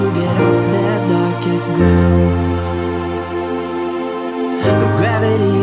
to get off the darkest ground. But gravity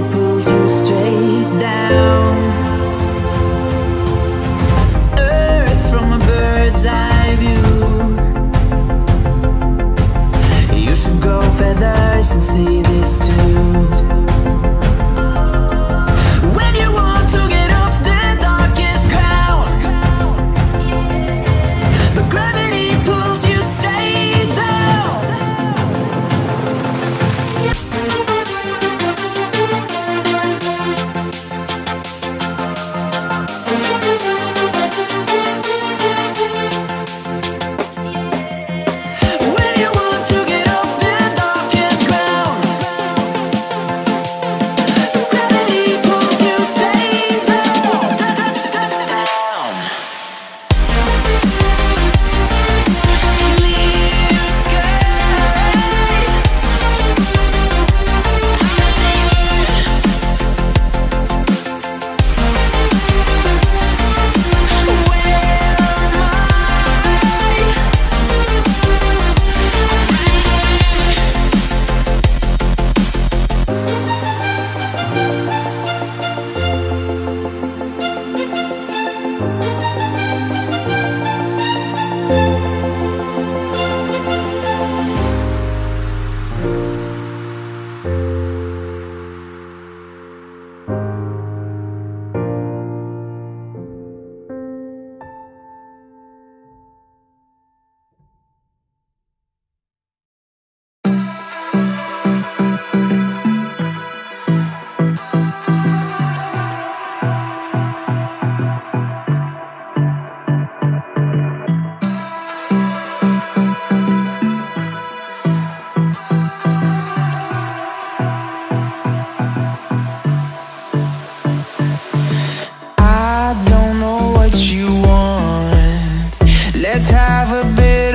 have a bit